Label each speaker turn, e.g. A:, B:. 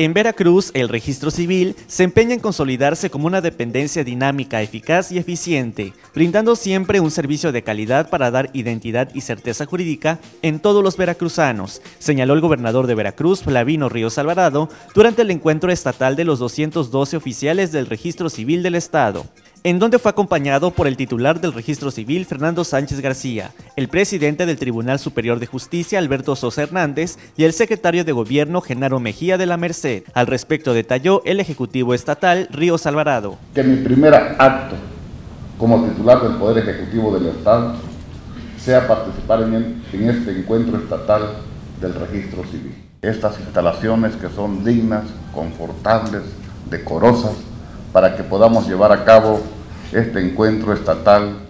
A: En Veracruz, el registro civil se empeña en consolidarse como una dependencia dinámica, eficaz y eficiente, brindando siempre un servicio de calidad para dar identidad y certeza jurídica en todos los veracruzanos, señaló el gobernador de Veracruz, Flavino Ríos Alvarado, durante el encuentro estatal de los 212 oficiales del registro civil del Estado en donde fue acompañado por el titular del registro civil Fernando Sánchez García, el presidente del Tribunal Superior de Justicia Alberto Sosa Hernández y el secretario de Gobierno Genaro Mejía de la Merced. Al respecto detalló el Ejecutivo Estatal Ríos Alvarado.
B: Que mi primer acto como titular del Poder Ejecutivo del Estado sea participar en, en este encuentro estatal del registro civil. Estas instalaciones que son dignas, confortables, decorosas, para que podamos llevar a cabo este encuentro estatal